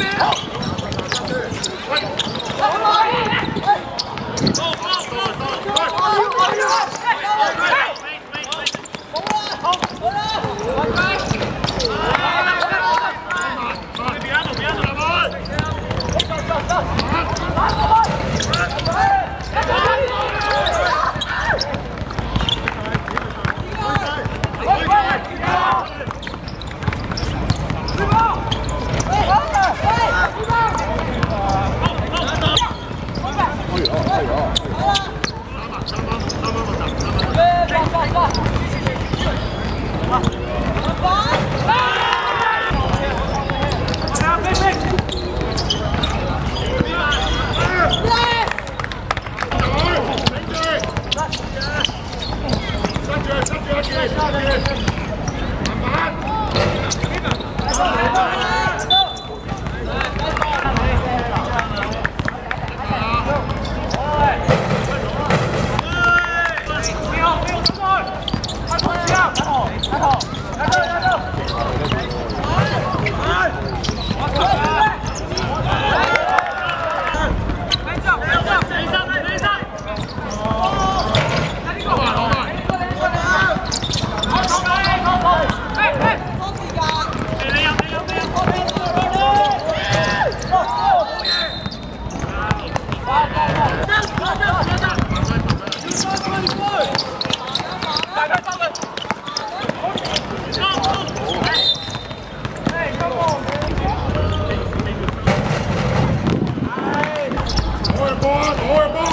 now! More, more, more!